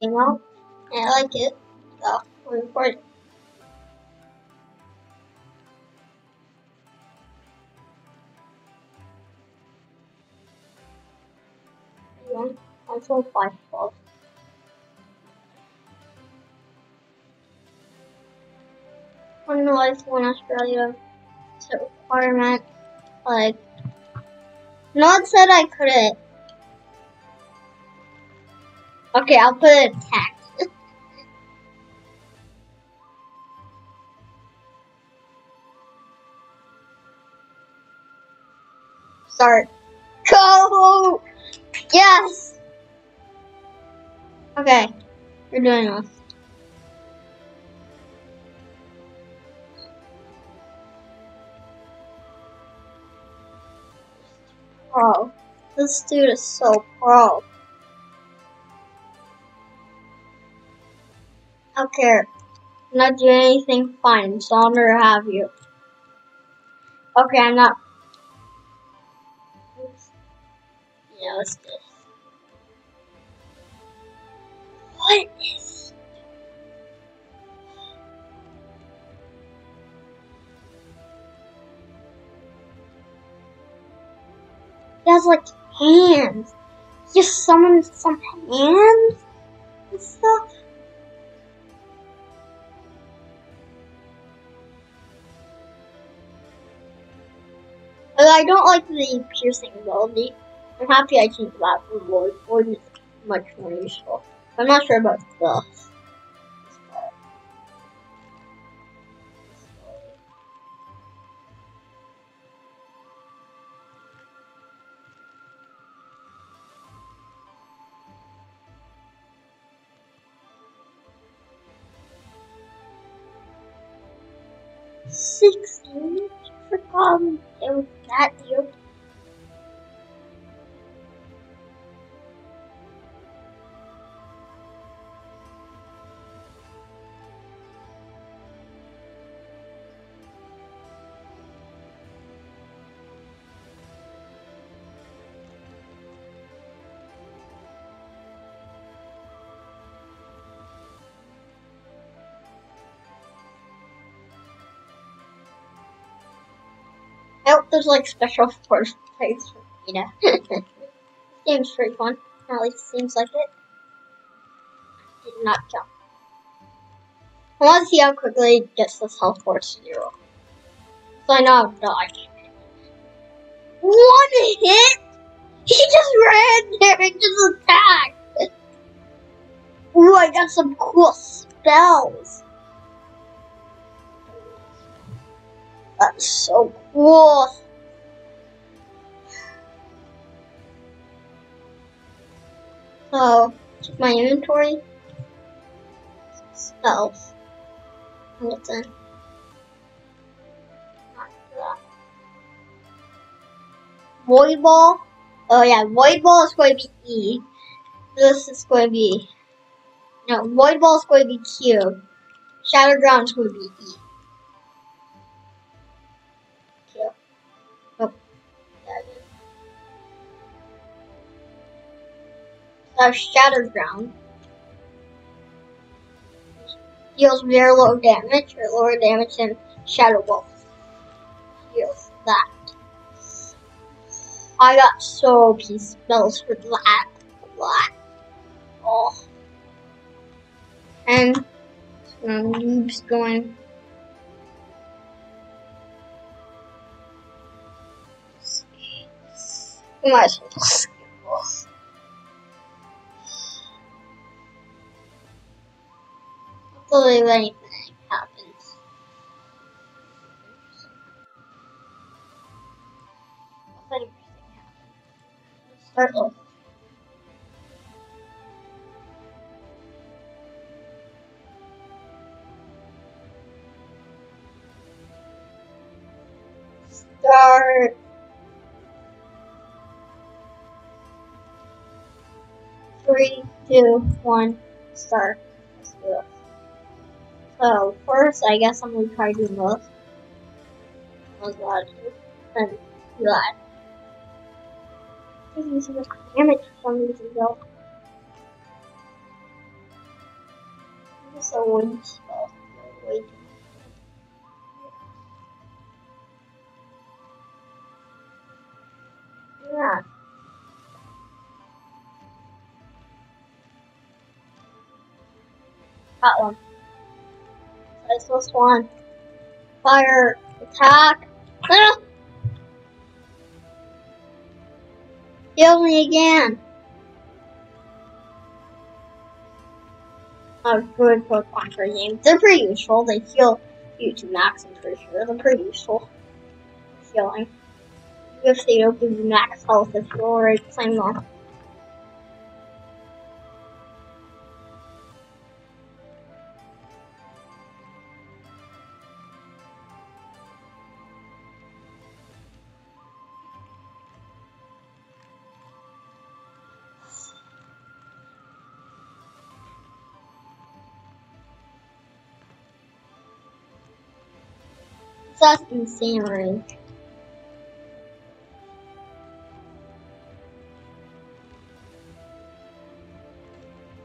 came know? and I like it. So recording. I'm five twelve. One life, one Australia. It's a requirement. Like, no said I couldn't. Okay, I'll put a text. Start. Go! Yes! Okay, we're doing this. Pro. This dude is so pro. Don't care. I'm not doing anything fine, so I'll never have you. Okay, I'm not. Oops. Yeah, what's this? What is? He has like hands. He just summoned some hands and stuff. Don't like the piercing ability. I'm happy I changed that for Void. Void is much more useful. I'm not sure about this. Sixteen for problem. It was that I hope there's like special force plays for Vita. this game's pretty fun. At least it seems like it. Did not jump. I want to see how quickly it gets this health force to zero. So I know I'll dodge. One hit? He just ran there and just attacked. Ooh, I got some cool spells. That's so cool. So, my inventory. Spells. And it's in. Void Ball. Oh yeah, Void Ball is going to be E. This is going to be. No, Void Ball is going to be Q. Shadow Ground is going to be E. Shadow Ground. Deals very low damage or lower damage than Shadow Ball. Heals that. I got so OP spells for that. That. Oh. And um, I'm just going. We might Hopefully, if anything happens. Nothing interesting happens. Start with. Oh. Start. Three, two, one, start. Let's do this. So, first, I guess I'm gonna try doing this. I was allowed to. Then, oh, do that. Taking so much damage for some reason, though. It's a wind spell. Wait. Yeah. That one. That's this one. Fire attack. Ah! Kill me again. are good Pokemon for games. They're pretty useful. They heal you to max, I'm pretty sure. They're pretty useful. Healing. If they don't give you max health if you're already playing on. That's insane range.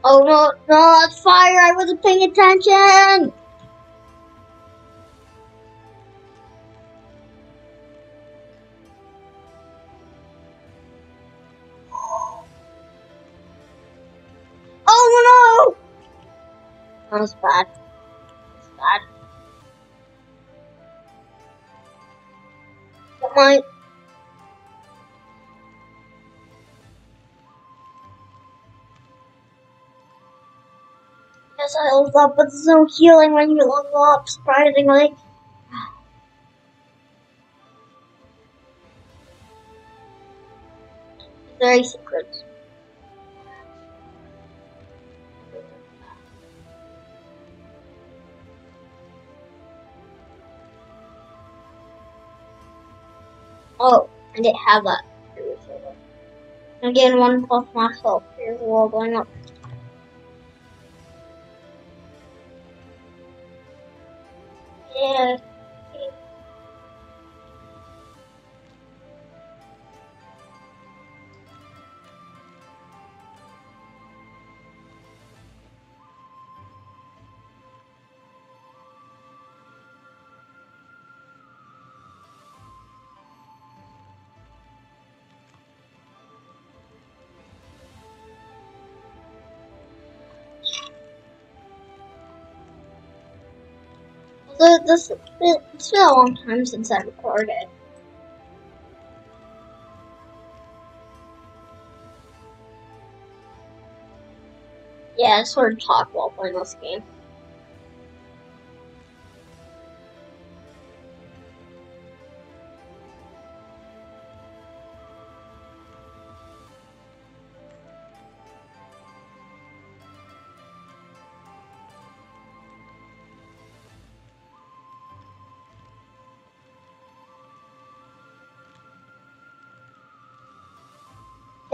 Oh no, no, it's fire! I wasn't paying attention! Oh no! That was bad. My Yes, I leveled up, but there's no healing when you level up, surprisingly. Very secrets. Oh, I didn't have that. I'm getting one plus myself. Here's the wall going up. So this it's been a long time since I recorded. Yeah, I sort of talk while playing this game.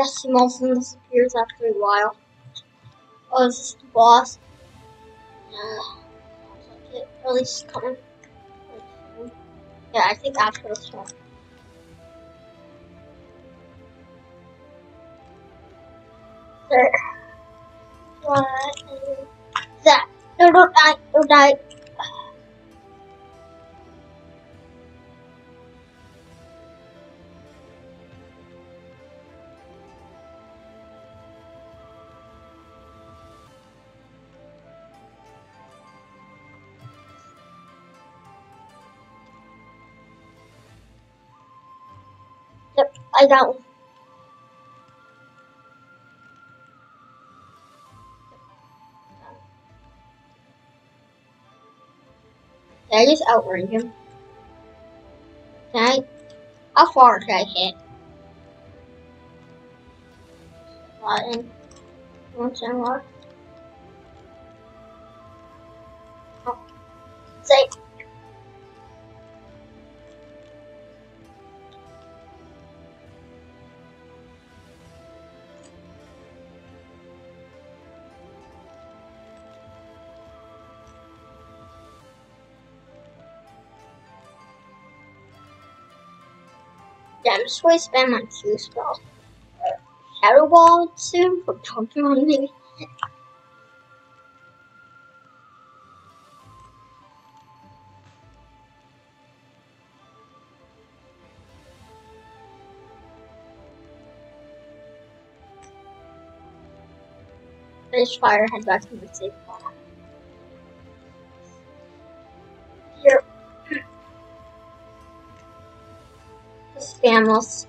Jesse Molson disappears after a while. Oh, is this the boss? Uh, yeah. Like. At least coming. Yeah, I think after this one. There. What? That. No, don't die. Don't die. Yep, I got one. Can I just outrange him? Can I? How far can I hit? Button. Once and Yeah, I'm just going to spend my Q spell. Shadow Ball soon for on maybe. Finish fire, head back to the safe Just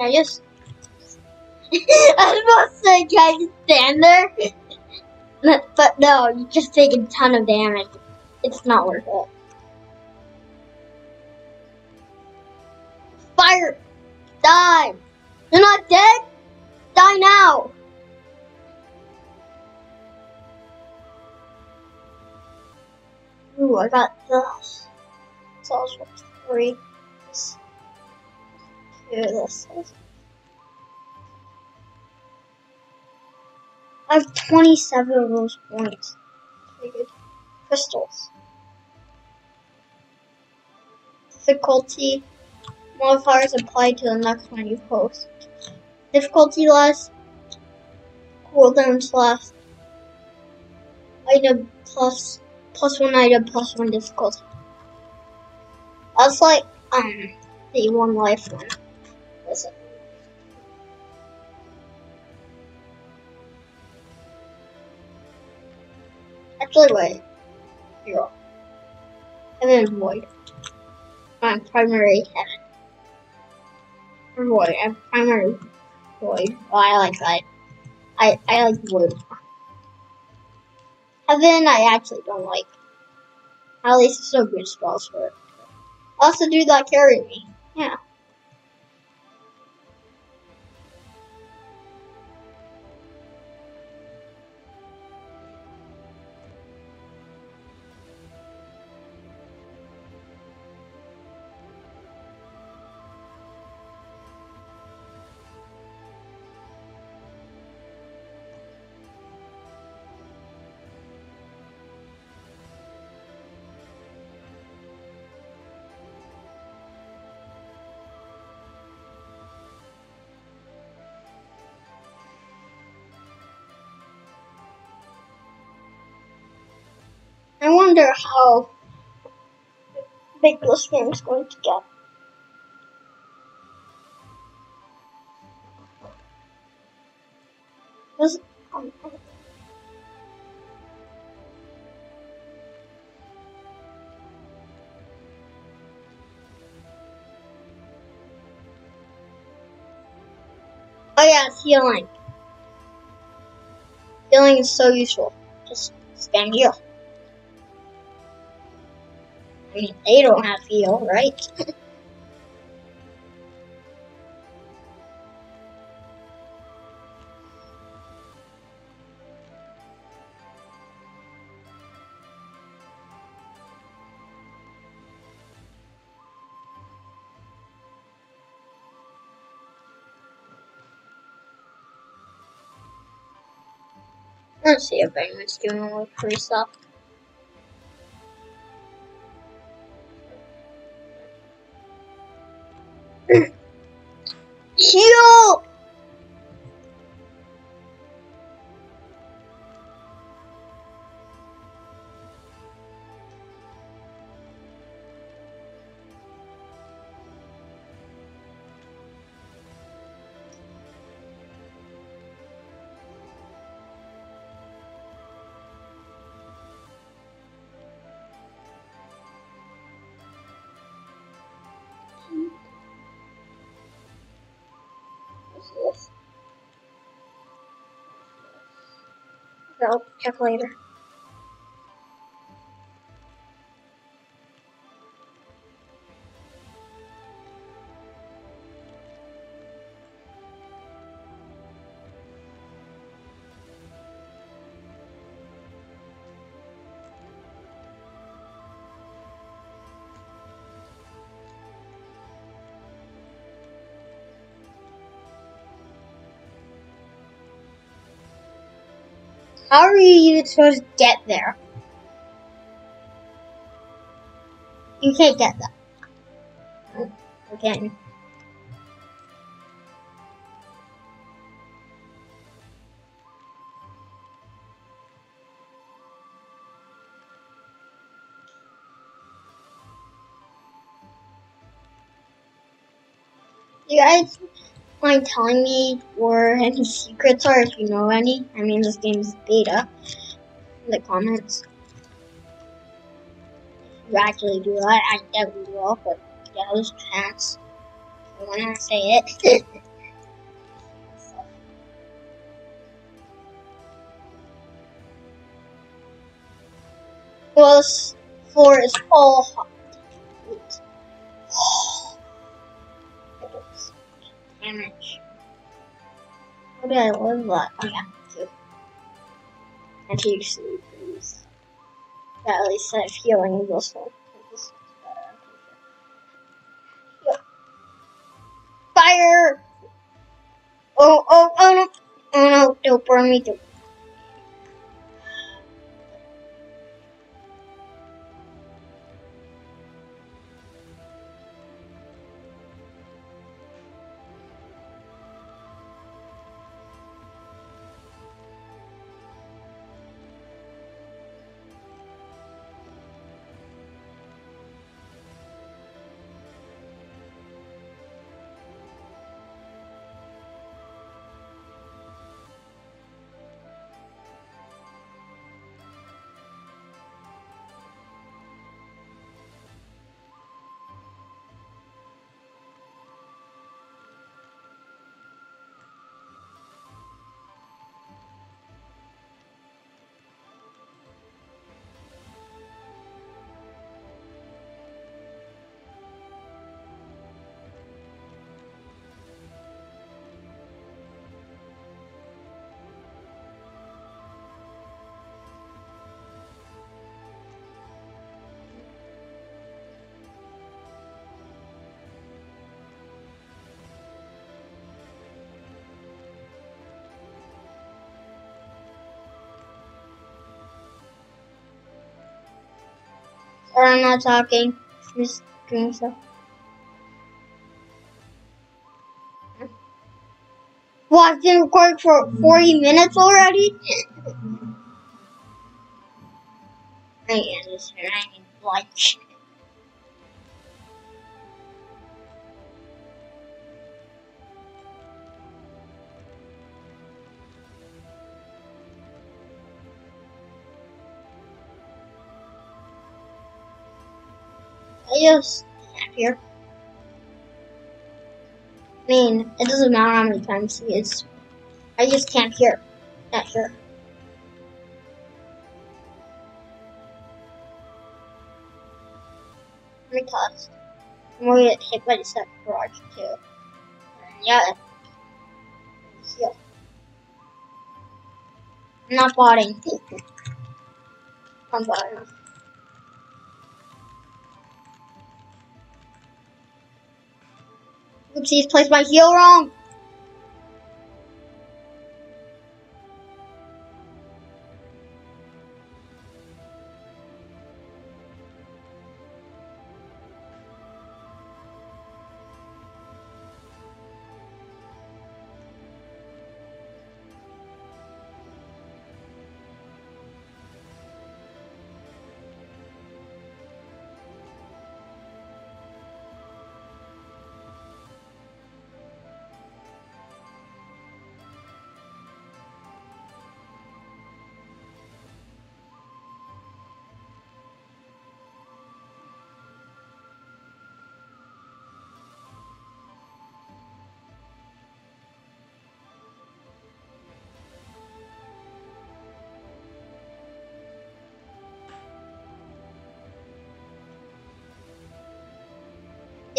I just? I was about to say, can I just stand there? But- no, you just take a ton of damage. It's not worth it. Fire! Die! You're not dead? Die now! Ooh, I got this. All worth three. I have 27 of those points. Crystals. Difficulty modifiers applied to the next one you post. Difficulty less. Cooldowns less. Item plus plus one item plus one difficulty. That's like um the one life one. Actually, wait. Heaven and Void. I'm primary heaven. Or Void. I'm primary Void. Oh, I like that. I, I like Void. Heaven, I actually don't like. At least it's no good spells for it. Also, do that carry me. Yeah. Wonder how big this game is going to get. This, um, oh yeah, it's healing. Healing is so useful. Just stand heal. Mean, they don't have heal, right? Let's see if anyone's doing all the free stuff. I'll check later. How are you even supposed to get there? You can't get that. Oh, okay. You guys mind telling me where any secrets are if you know any? I mean, this game's beta. In the comments. If you actually do that, I definitely will, but yeah, there's a chance. When I say it. well, this floor is all hot. Damage. How did I live that? Oh yeah, two. Anti freeze. That at least said healing is also this Fire! Oh, oh, oh no! Oh no, don't burn me, don't Or I'm not talking. Just doing stuff. Well, I've been recording for 40 minutes already? I understand. I mean, like... I just camp here. I mean, it doesn't matter how many times he is. I just camp here, not here. Let me test. I'm gonna get hit by the second garage too. And yeah. Heal. I'm not botting. I'm botting. Oopsies, placed my heel wrong.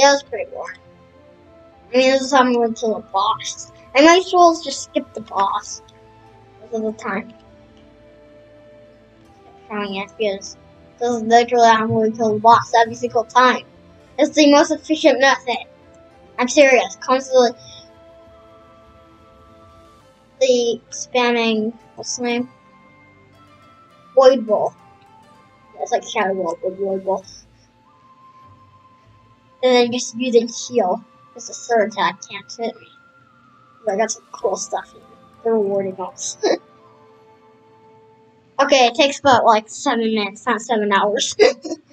It was pretty boring. I mean, this is how I went to the boss. I might as well just skip the boss most of the time. Showing it because this is literally how I'm going to kill the boss every single time. It's the most efficient method. I'm serious. Constantly the spamming what's the name? Void Ball. It's like Shadow Ball, but Void Ball. And then just using Heal. It's a third attack, can't it? I got some cool stuff here. The rewarding ones. okay, it takes about like seven minutes, not seven hours.